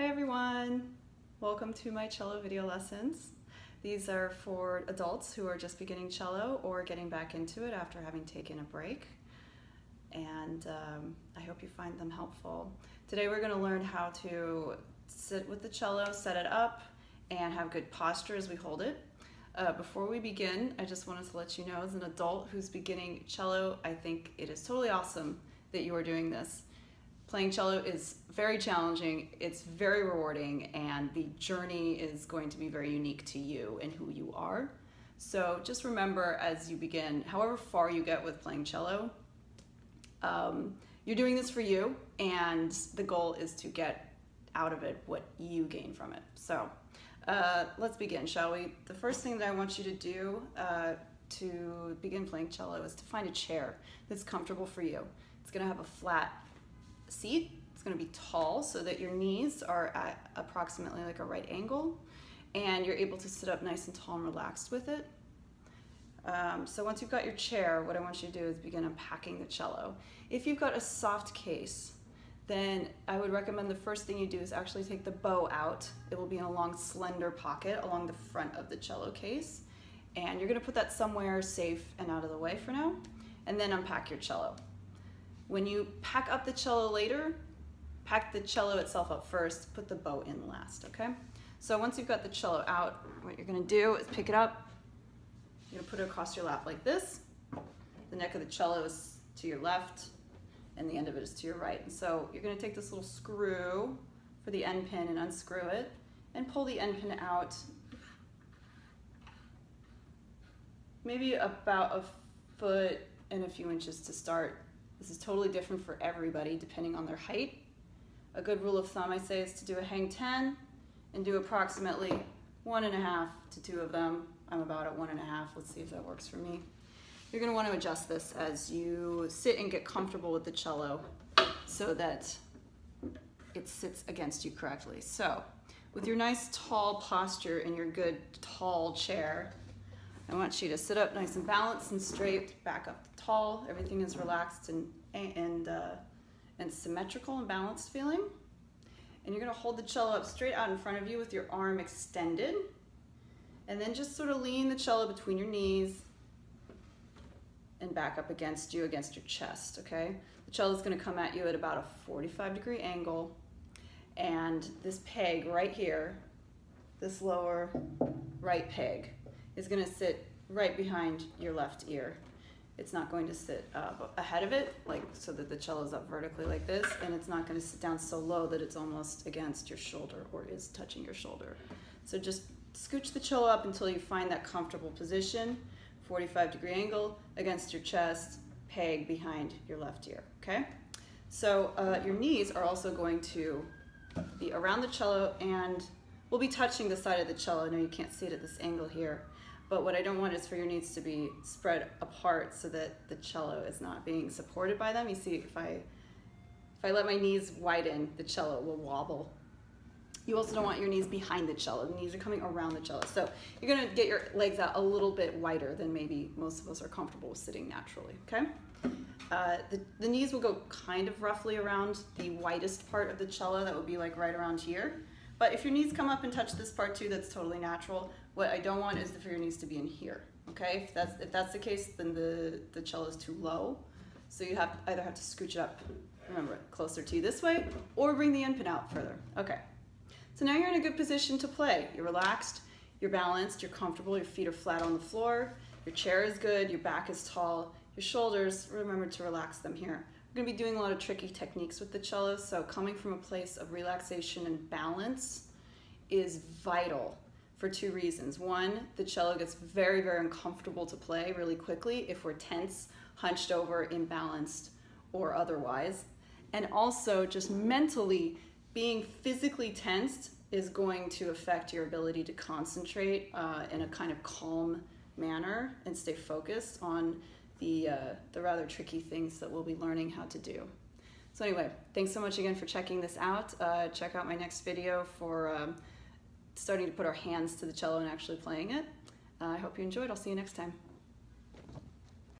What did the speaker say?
Hi everyone! Welcome to my cello video lessons. These are for adults who are just beginning cello or getting back into it after having taken a break. And um, I hope you find them helpful. Today we're going to learn how to sit with the cello, set it up, and have good posture as we hold it. Uh, before we begin, I just wanted to let you know as an adult who's beginning cello, I think it is totally awesome that you are doing this. Playing cello is very challenging, it's very rewarding, and the journey is going to be very unique to you and who you are. So just remember as you begin, however far you get with playing cello, um, you're doing this for you, and the goal is to get out of it what you gain from it. So uh, let's begin, shall we? The first thing that I want you to do uh, to begin playing cello is to find a chair that's comfortable for you. It's gonna have a flat seat. It's gonna be tall so that your knees are at approximately like a right angle and you're able to sit up nice and tall and relaxed with it. Um, so once you've got your chair, what I want you to do is begin unpacking the cello. If you've got a soft case, then I would recommend the first thing you do is actually take the bow out. It will be in a long slender pocket along the front of the cello case. And you're gonna put that somewhere safe and out of the way for now, and then unpack your cello. When you pack up the cello later, pack the cello itself up first, put the bow in last, okay? So once you've got the cello out, what you're gonna do is pick it up, you're gonna put it across your lap like this. The neck of the cello is to your left, and the end of it is to your right. And so you're gonna take this little screw for the end pin and unscrew it, and pull the end pin out maybe about a foot and a few inches to start this is totally different for everybody depending on their height. A good rule of thumb I say is to do a hang 10 and do approximately one and a half to two of them. I'm about at one and a half. Let's see if that works for me. You're gonna wanna adjust this as you sit and get comfortable with the cello so that it sits against you correctly. So with your nice tall posture and your good tall chair, I want you to sit up nice and balanced and straight, back up tall. Everything is relaxed and, and, uh, and symmetrical and balanced feeling. And you're gonna hold the cello up straight out in front of you with your arm extended. And then just sort of lean the cello between your knees and back up against you, against your chest, okay? The cello is gonna come at you at about a 45 degree angle. And this peg right here, this lower right peg, is gonna sit right behind your left ear. It's not going to sit uh, ahead of it, like so that the cello is up vertically like this, and it's not gonna sit down so low that it's almost against your shoulder or is touching your shoulder. So just scooch the cello up until you find that comfortable position, 45 degree angle against your chest, peg behind your left ear, okay? So uh, your knees are also going to be around the cello and we'll be touching the side of the cello. I know you can't see it at this angle here, but what I don't want is for your knees to be spread apart so that the cello is not being supported by them. You see, if I, if I let my knees widen, the cello will wobble. You also don't want your knees behind the cello. The knees are coming around the cello. So you're gonna get your legs out a little bit wider than maybe most of us are comfortable with sitting naturally, okay? Uh, the, the knees will go kind of roughly around the widest part of the cello. That would be like right around here. But if your knees come up and touch this part too, that's totally natural. What I don't want is the finger needs to be in here, okay? If that's, if that's the case, then the, the cello is too low. So you have either have to scooch it up, remember, closer to you this way, or bring the end pin out further. Okay. So now you're in a good position to play. You're relaxed, you're balanced, you're comfortable, your feet are flat on the floor, your chair is good, your back is tall, your shoulders, remember to relax them here. We're gonna be doing a lot of tricky techniques with the cello, so coming from a place of relaxation and balance is vital for two reasons. One, the cello gets very, very uncomfortable to play really quickly if we're tense, hunched over, imbalanced, or otherwise. And also, just mentally, being physically tensed is going to affect your ability to concentrate uh, in a kind of calm manner and stay focused on the, uh, the rather tricky things that we'll be learning how to do. So anyway, thanks so much again for checking this out. Uh, check out my next video for um, starting to put our hands to the cello and actually playing it. Uh, I hope you enjoyed. I'll see you next time.